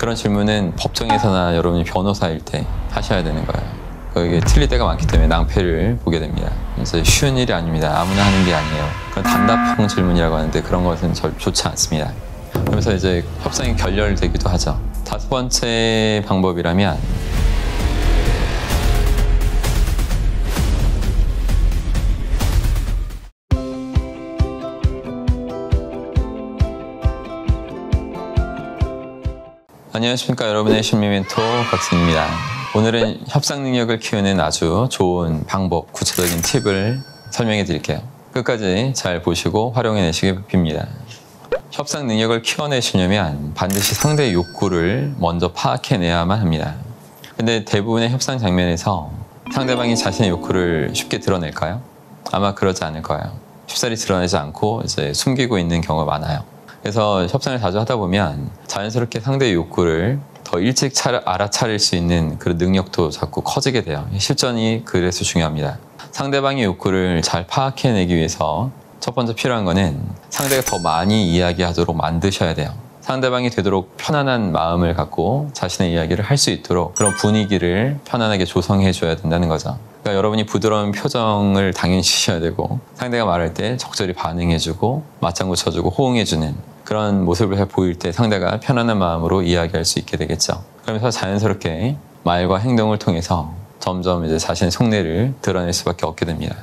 그런 질문은 법정에서나 여러분이 변호사일 때 하셔야 되는 거예요. 이게 틀릴 때가 많기 때문에 낭패를 보게 됩니다. 그래서 쉬운 일이 아닙니다. 아무나 하는 게 아니에요. 그런 단답형 질문이라고 하는데 그런 것은 절 좋지 않습니다. 그러면서 이제 협상이 결렬되기도 하죠. 다섯 번째 방법이라면 안녕하십니까 여러분의 심리 멘토 박승입니다. 오늘은 협상 능력을 키우는 아주 좋은 방법, 구체적인 팁을 설명해 드릴게요. 끝까지 잘 보시고 활용해 내시기 빕니다. 협상 능력을 키워내시려면 반드시 상대의 욕구를 먼저 파악해내야만 합니다. 근데 대부분의 협상 장면에서 상대방이 자신의 욕구를 쉽게 드러낼까요? 아마 그러지 않을 거예요. 쉽사리 드러내지 않고 이제 숨기고 있는 경우가 많아요. 그래서 협상을 자주 하다 보면 자연스럽게 상대의 욕구를 더 일찍 차려, 알아차릴 수 있는 그런 능력도 자꾸 커지게 돼요. 실전이 그래서 중요합니다. 상대방의 욕구를 잘 파악해내기 위해서 첫 번째 필요한 거는 상대가 더 많이 이야기하도록 만드셔야 돼요. 상대방이 되도록 편안한 마음을 갖고 자신의 이야기를 할 수 있도록 그런 분위기를 편안하게 조성해 줘야 된다는 거죠. 그러니까 여러분이 부드러운 표정을 당연히 주셔야 되고 상대가 말할 때 적절히 반응해주고 맞장구 쳐주고 호응해주는 그런 모습을 보일 때 상대가 편안한 마음으로 이야기할 수 있게 되겠죠. 그러면서 자연스럽게 말과 행동을 통해서 점점 이제 자신의 속내를 드러낼 수밖에 없게 됩니다.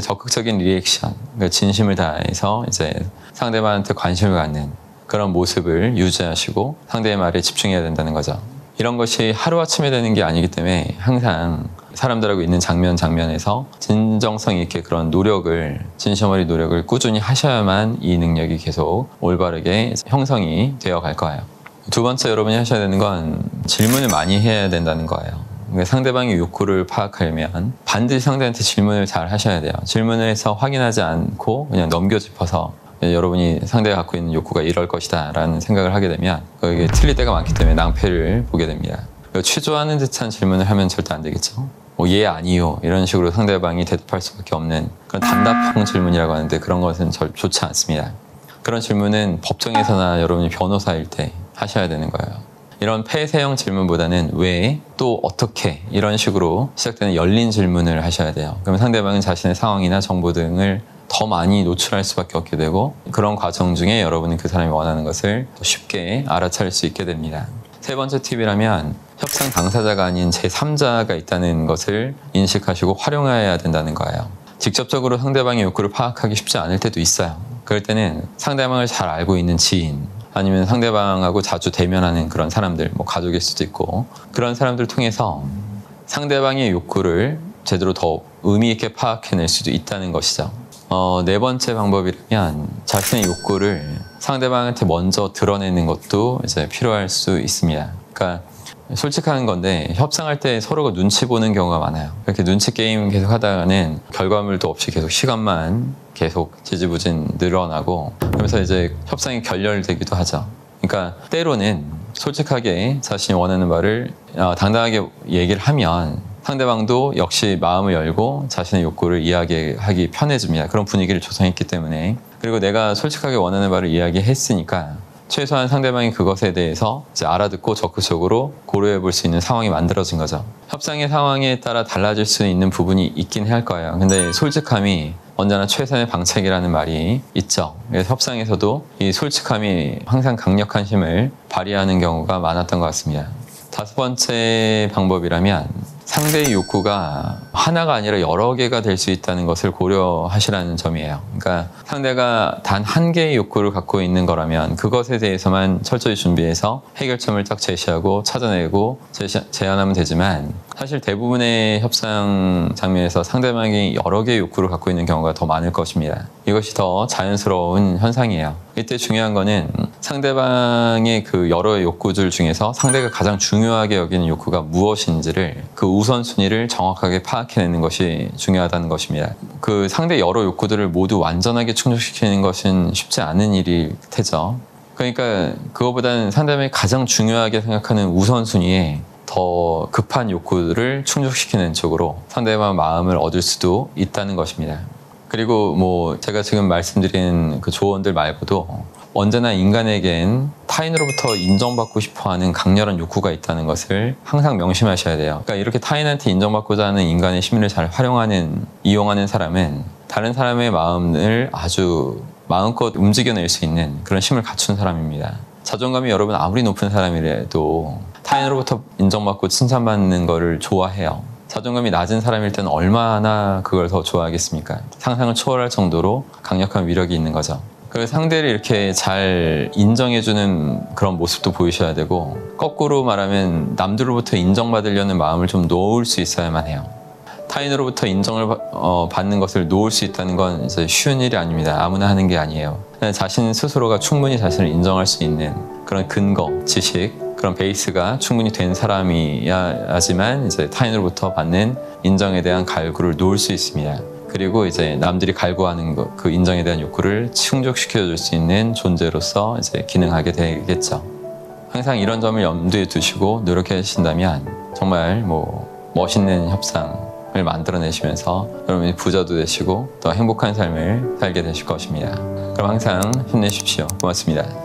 적극적인 리액션, 그러니까 진심을 다해서 이제 상대방한테 관심을 갖는 그런 모습을 유지하시고 상대의 말에 집중해야 된다는 거죠. 이런 것이 하루아침에 되는 게 아니기 때문에 항상 사람들하고 있는 장면 장면에서 진정성 있게 그런 노력을 진심 어린 노력을 꾸준히 하셔야만 이 능력이 계속 올바르게 형성이 되어 갈 거예요. 두 번째 여러분이 하셔야 되는 건 질문을 많이 해야 된다는 거예요. 그러니까 상대방의 욕구를 파악하려면 반드시 상대한테 질문을 잘 하셔야 돼요. 질문을 해서 확인하지 않고 그냥 넘겨짚어서 여러분이 상대가 갖고 있는 욕구가 이럴 것이다 라는 생각을 하게 되면 이게 틀릴 때가 많기 때문에 낭패를 보게 됩니다. 취조하는 듯한 질문을 하면 절대 안 되겠죠. 뭐, 예, 아니요. 이런 식으로 상대방이 대답할 수밖에 없는 그런 단답형 질문이라고 하는데 그런 것은 절 좋지 않습니다. 그런 질문은 법정에서나 여러분이 변호사일 때 하셔야 되는 거예요. 이런 폐쇄형 질문보다는 왜, 또 어떻게 이런 식으로 시작되는 열린 질문을 하셔야 돼요. 그러면 상대방은 자신의 상황이나 정보 등을 더 많이 노출할 수밖에 없게 되고 그런 과정 중에 여러분은 그 사람이 원하는 것을 쉽게 알아차릴 수 있게 됩니다. 세 번째 팁이라면 협상 당사자가 아닌 제3자가 있다는 것을 인식하시고 활용해야 된다는 거예요. 직접적으로 상대방의 욕구를 파악하기 쉽지 않을 때도 있어요. 그럴 때는 상대방을 잘 알고 있는 지인, 아니면 상대방하고 자주 대면하는 그런 사람들, 뭐 가족일 수도 있고, 그런 사람들 통해서 상대방의 욕구를 제대로 더 의미 있게 파악해낼 수도 있다는 것이죠. 어, 네 번째 방법이라면 자신의 욕구를 상대방한테 먼저 드러내는 것도 이제 필요할 수 있습니다. 그러니까 솔직한 건데 협상할 때 서로가 눈치 보는 경우가 많아요. 이렇게 눈치 게임 계속 하다가는 결과물도 없이 계속 시간만 계속 지지부진 늘어나고 그러면서 이제 협상이 결렬되기도 하죠. 그러니까 때로는 솔직하게 자신이 원하는 말을 어, 당당하게 얘기를 하면 상대방도 역시 마음을 열고 자신의 욕구를 이야기하기 편해집니다. 그런 분위기를 조성했기 때문에 그리고 내가 솔직하게 원하는 말을 이야기했으니까 최소한 상대방이 그것에 대해서 알아듣고 적극적으로 고려해 볼 수 있는 상황이 만들어진 거죠. 협상의 상황에 따라 달라질 수 있는 부분이 있긴 할 거예요. 근데 솔직함이 언제나 최선의 방책이라는 말이 있죠. 그래서 협상에서도 이 솔직함이 항상 강력한 힘을 발휘하는 경우가 많았던 것 같습니다. 다섯 번째 방법이라면 상대의 욕구가 하나가 아니라 여러 개가 될 수 있다는 것을 고려하시라는 점이에요. 그러니까 상대가 단 한 개의 욕구를 갖고 있는 거라면 그것에 대해서만 철저히 준비해서 해결점을 딱 제시하고 찾아내고 제시, 제안하면 되지만 사실 대부분의 협상 장면에서 상대방이 여러 개의 욕구를 갖고 있는 경우가 더 많을 것입니다. 이것이 더 자연스러운 현상이에요. 이때 중요한 거는 상대방의 그 여러 욕구들 중에서 상대가 가장 중요하게 여기는 욕구가 무엇인지를 그 우선순위를 정확하게 파악해내는 것이 중요하다는 것입니다. 그 상대 여러 욕구들을 모두 완전하게 충족시키는 것은 쉽지 않은 일일 테죠. 그러니까 그거보다는 상대방이 가장 중요하게 생각하는 우선순위에 더 급한 욕구들을 충족시키는 쪽으로 상대방 마음을 얻을 수도 있다는 것입니다. 그리고 뭐 제가 지금 말씀드린 그 조언들 말고도 언제나 인간에겐 타인으로부터 인정받고 싶어 하는 강렬한 욕구가 있다는 것을 항상 명심하셔야 돼요. 그러니까 이렇게 타인한테 인정받고자 하는 인간의 심리를 잘 활용하는 이용하는 사람은 다른 사람의 마음을 아주 마음껏 움직여낼 수 있는 그런 힘을 갖춘 사람입니다. 자존감이 여러분 아무리 높은 사람이라도 타인으로부터 인정받고 칭찬받는 거를 좋아해요. 자존감이 낮은 사람일 때는 얼마나 그걸 더 좋아하겠습니까? 상상을 초월할 정도로 강력한 위력이 있는 거죠. 그래서 상대를 이렇게 잘 인정해주는 그런 모습도 보이셔야 되고 거꾸로 말하면 남들로부터 인정받으려는 마음을 좀 놓을 수 있어야만 해요. 타인으로부터 인정을 받- 어, 받는 것을 놓을 수 있다는 건 이제 쉬운 일이 아닙니다. 아무나 하는 게 아니에요. 자신 스스로가 충분히 자신을 인정할 수 있는 그런 근거, 지식, 그런 베이스가 충분히 된 사람이야지만 이제 타인으로부터 받는 인정에 대한 갈구를 놓을 수 있습니다. 그리고 이제 남들이 갈구하는 거, 그 인정에 대한 욕구를 충족시켜 줄 수 있는 존재로서 이제 기능하게 되겠죠. 항상 이런 점을 염두에 두시고 노력해 주신다면 정말 뭐 멋있는 협상을 만들어내시면서 여러분이 부자도 되시고 더 행복한 삶을 살게 되실 것입니다. 그럼 항상 힘내십시오. 고맙습니다.